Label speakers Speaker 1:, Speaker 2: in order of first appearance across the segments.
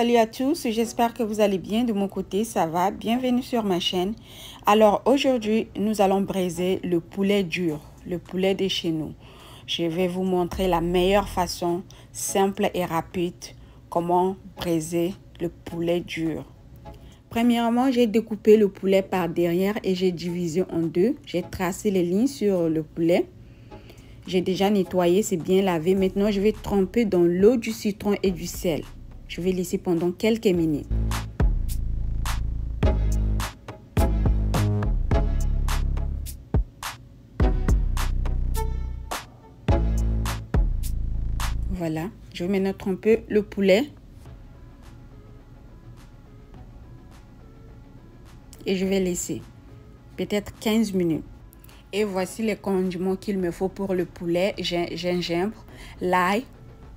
Speaker 1: salut à tous, j'espère que vous allez bien de mon côté, ça va, bienvenue sur ma chaîne. Alors aujourd'hui, nous allons braiser le poulet dur, le poulet de chez nous. Je vais vous montrer la meilleure façon, simple et rapide, comment braiser le poulet dur. Premièrement, j'ai découpé le poulet par derrière et j'ai divisé en deux. J'ai tracé les lignes sur le poulet. J'ai déjà nettoyé, c'est bien lavé. Maintenant, je vais tremper dans l'eau du citron et du sel. Je vais laisser pendant quelques minutes. Voilà, je vais maintenant tremper le poulet. Et je vais laisser peut-être 15 minutes. Et voici les condiments qu'il me faut pour le poulet. Gingembre, l'ail,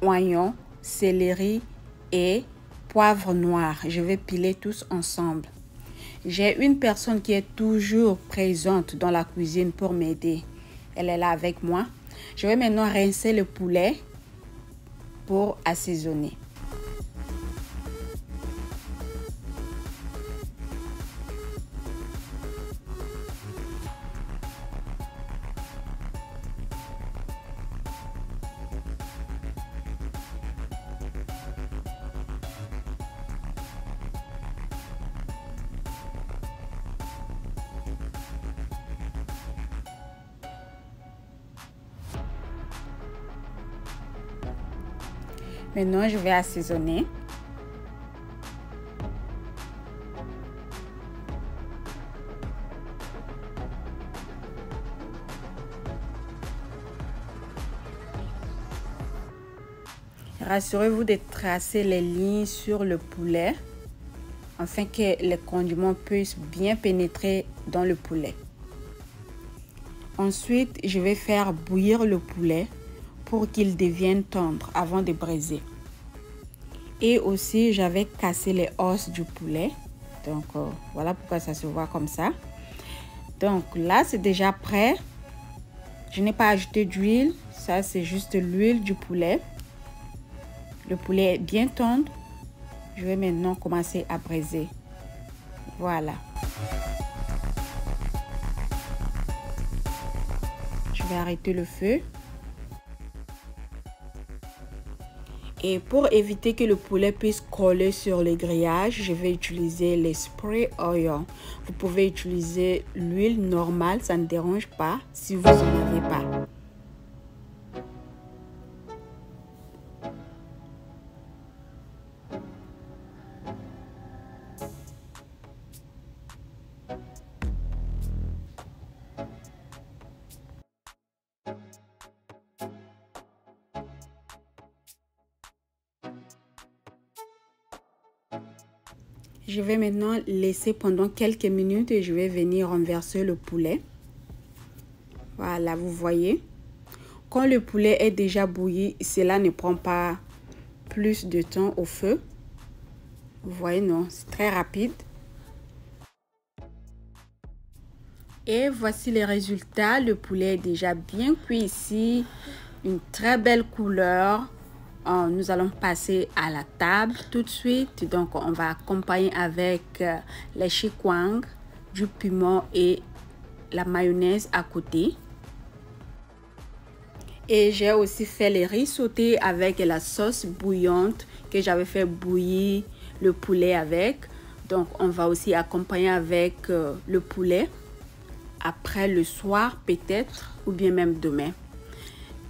Speaker 1: oignon, céleri et poivre noir. Je vais piler tous ensemble. J'ai une personne qui est toujours présente dans la cuisine pour m'aider. Elle est là avec moi. Je vais maintenant rincer le poulet pour assaisonner. Maintenant, je vais assaisonner. Rassurez-vous de tracer les lignes sur le poulet afin que les condiments puissent bien pénétrer dans le poulet. Ensuite, je vais faire bouillir le poulet pour qu'il devienne tendre avant de braiser. Et aussi, j'avais cassé les os du poulet. Donc, euh, voilà pourquoi ça se voit comme ça. Donc, là, c'est déjà prêt. Je n'ai pas ajouté d'huile. Ça, c'est juste l'huile du poulet. Le poulet est bien tendre. Je vais maintenant commencer à braiser. Voilà. Je vais arrêter le feu. Et pour éviter que le poulet puisse coller sur le grillage, je vais utiliser les spray oil. Vous pouvez utiliser l'huile normale, ça ne dérange pas si vous n'en avez pas. Je vais maintenant laisser pendant quelques minutes et je vais venir renverser le poulet. Voilà, vous voyez. Quand le poulet est déjà bouilli, cela ne prend pas plus de temps au feu. Vous voyez, non, c'est très rapide. Et voici les résultats. Le poulet est déjà bien cuit ici. Une très belle couleur. Euh, nous allons passer à la table tout de suite. Donc, on va accompagner avec euh, les chikwang, du piment et la mayonnaise à côté. Et j'ai aussi fait les riz sautés avec la sauce bouillante que j'avais fait bouillir le poulet avec. Donc, on va aussi accompagner avec euh, le poulet après le soir peut-être ou bien même demain.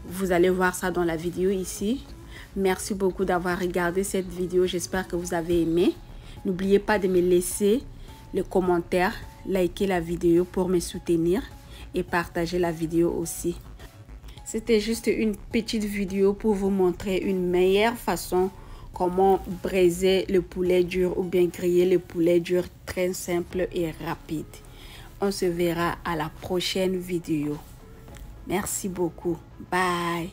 Speaker 1: Vous allez voir ça dans la vidéo ici. Merci beaucoup d'avoir regardé cette vidéo. J'espère que vous avez aimé. N'oubliez pas de me laisser le commentaire, liker la vidéo pour me soutenir et partager la vidéo aussi. C'était juste une petite vidéo pour vous montrer une meilleure façon comment braiser le poulet dur ou bien griller le poulet dur très simple et rapide. On se verra à la prochaine vidéo. Merci beaucoup. Bye.